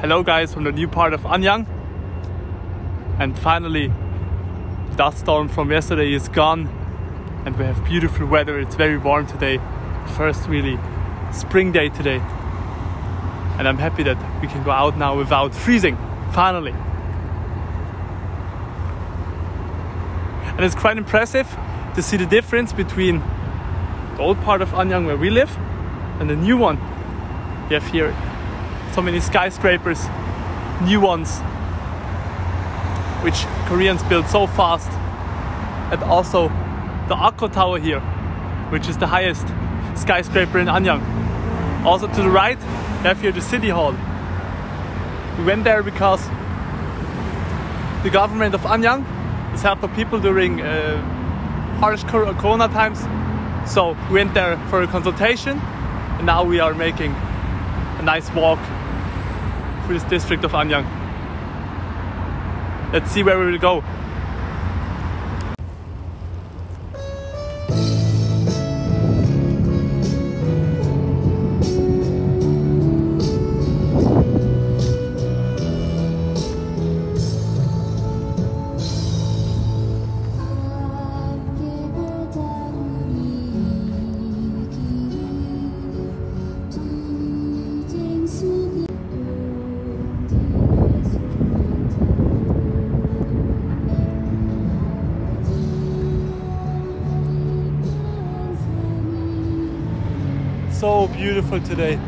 Hello guys from the new part of Anyang. And finally, dust storm from yesterday is gone and we have beautiful weather. It's very warm today. First really spring day today. And I'm happy that we can go out now without freezing, finally. And it's quite impressive to see the difference between the old part of Anyang where we live and the new one. You have here so many skyscrapers, new ones, which Koreans build so fast. And also the Akko Tower here, which is the highest skyscraper in Anyang. Also to the right, you have here the City Hall. We went there because the government of Anyang is helping people during uh, harsh corona times. So we went there for a consultation and now we are making a nice walk this district of Anyang. Let's see where we will go. So beautiful today.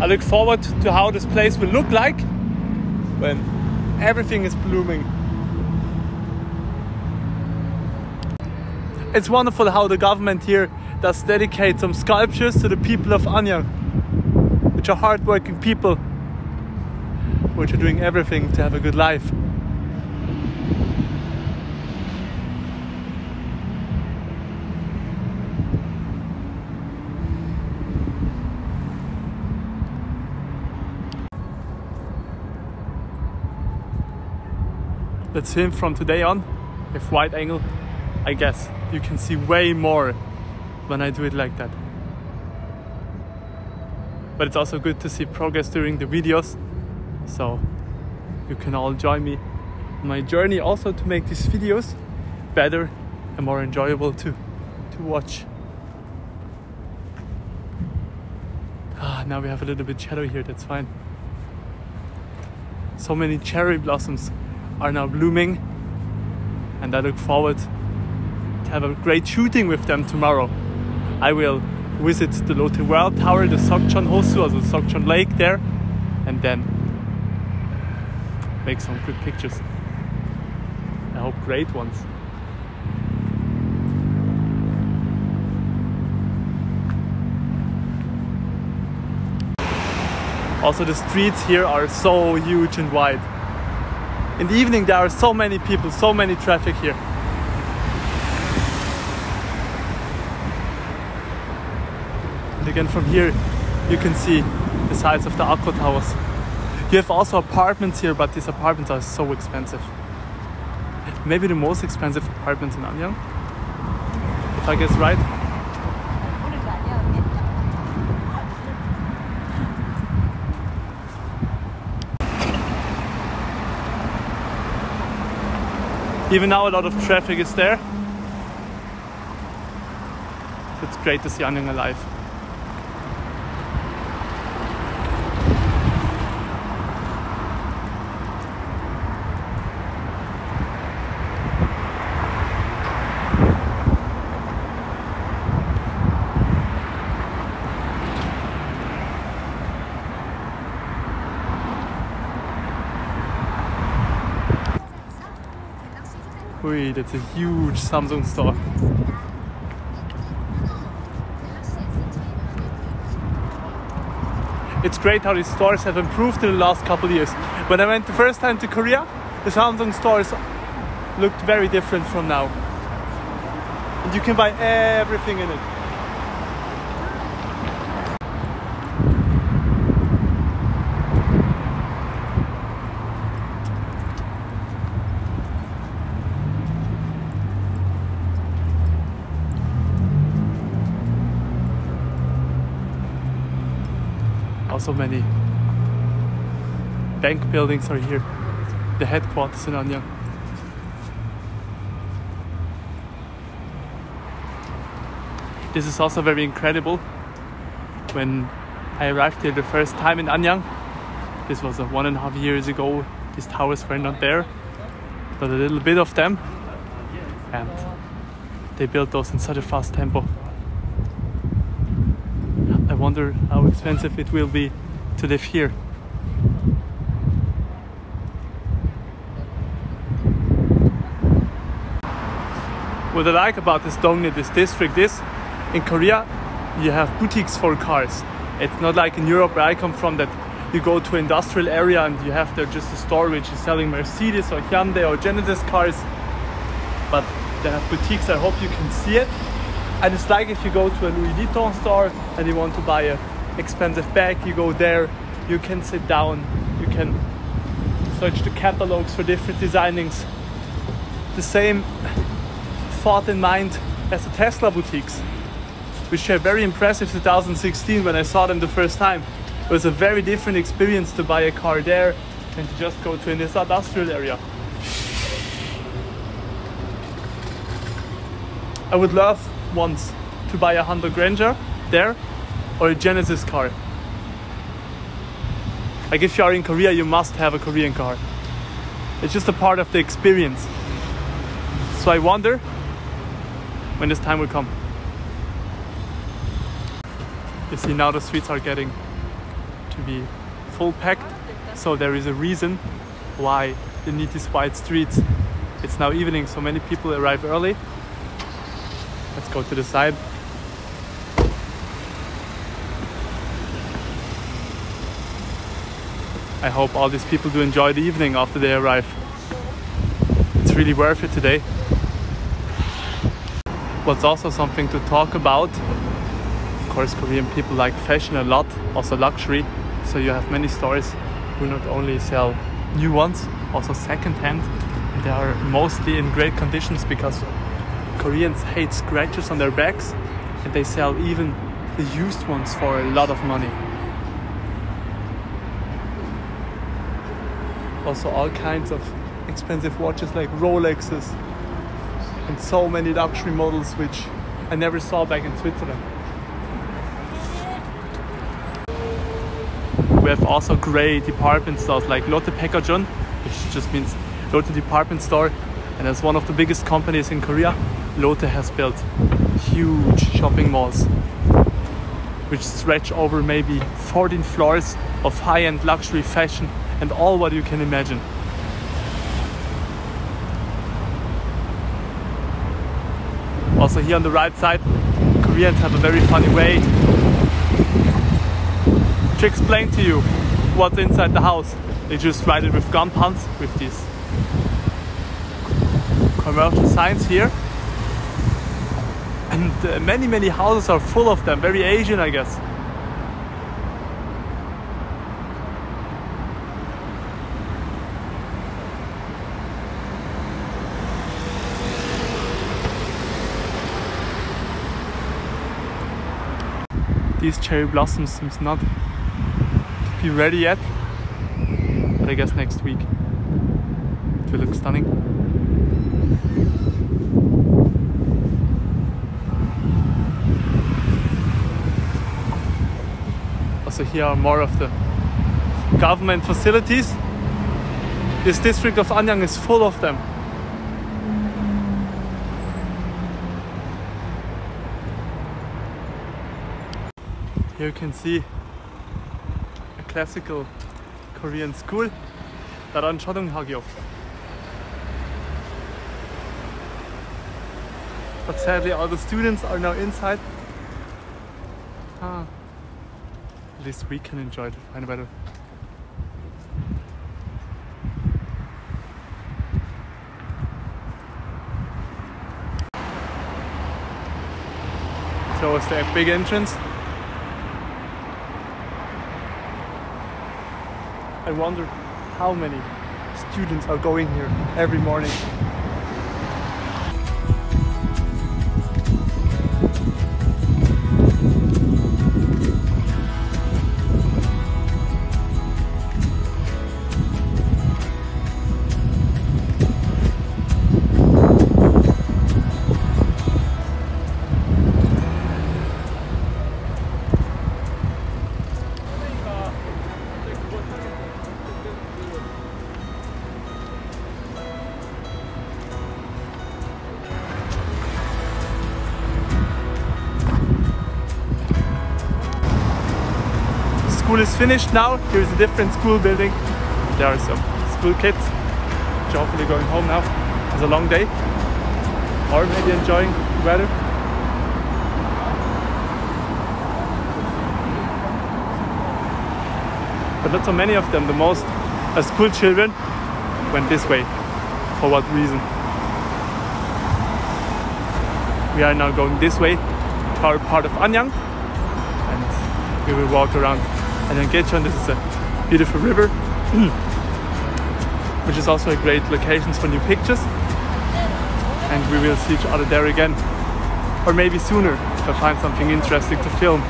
I look forward to how this place will look like when everything is blooming. It's wonderful how the government here does dedicate some sculptures to the people of Anyang, which are hardworking people which are doing everything to have a good life. Let's film from today on, if wide angle, I guess you can see way more when I do it like that. But it's also good to see progress during the videos so you can all join me on my journey also to make these videos better and more enjoyable to to watch. Ah now we have a little bit shadow here that's fine. So many cherry blossoms are now blooming and I look forward to have a great shooting with them tomorrow. I will visit the Lotte World Tower the Sokchon Hosu the Sokchon Lake there and then make some good pictures. I hope great ones. Also the streets here are so huge and wide. In the evening there are so many people, so many traffic here. And again from here you can see the size of the Akko Towers. You have also apartments here, but these apartments are so expensive. Maybe the most expensive apartments in Anyang, if I guess right. Even now a lot of traffic is there. It's great to see Anyang alive. That's a huge Samsung store. It's great how these stores have improved in the last couple years. When I went the first time to Korea, the Samsung stores looked very different from now. And you can buy everything in it. Also many bank buildings are here. The headquarters in Anyang. This is also very incredible. When I arrived here the first time in Anyang, this was one and a half years ago, these towers were not there, but a little bit of them. And they built those in such a fast tempo. Wonder how expensive it will be to live here. What I like about this Dongni, this district, is in Korea you have boutiques for cars. It's not like in Europe where I come from that you go to an industrial area and you have there just a store which is selling Mercedes or Hyundai or Genesis cars. But they have boutiques, I hope you can see it. And it's like if you go to a Louis Vuitton store and you want to buy an expensive bag, you go there, you can sit down, you can search the catalogs for different designings. The same thought in mind as the Tesla boutiques, which were very impressive 2016 when I saw them the first time. It was a very different experience to buy a car there than to just go to an industrial area. I would love once to buy a Hyundai Grandeur there or a Genesis car. Like if you are in Korea, you must have a Korean car. It's just a part of the experience. So I wonder when this time will come. You see now the streets are getting to be full packed, so there is a reason why you need these wide streets. It's now evening, so many people arrive early. Let's go to the side. I hope all these people do enjoy the evening after they arrive. It's really worth it today. What's also something to talk about of course, Korean people like fashion a lot, also luxury. So you have many stores who not only sell new ones, also second hand. They are mostly in great conditions because Koreans hate scratches on their backs and they sell even the used ones for a lot of money. Also, all kinds of expensive watches like Rolexes and so many luxury models which I never saw back in Switzerland. We have also great department stores like Lotte Baekhwajeom, which just means Lotte department store. And as one of the biggest companies in Korea, Lotte has built huge shopping malls which stretch over maybe 14 floors of high-end luxury fashion and all what you can imagine. Also here on the right side, Koreans have a very funny way to explain to you what's inside the house. They just write it with ganpans with these commercial signs here. And uh, many, many houses are full of them, very Asian, I guess. These cherry blossoms seems not to be ready yet. But I guess next week it will look stunning. Also here are more of the government facilities. This district of Anyang is full of them. Here you can see a classical Korean school Daran Chodong But sadly all the students are now inside. At least we can enjoy the fine weather. So it's the big entrance I wonder how many students are going here every morning. School is finished now. Here's a different school building. There are some school kids which are hopefully going home now. It's a long day. Or maybe enjoying the weather. But not so many of them. The most uh, school children went this way. For what reason? We are now going this way our part of Anyang and we will walk around Anyang Gechon. This is a beautiful river which is also a great location for new pictures and we will see each other there again or maybe sooner if I find something interesting to film.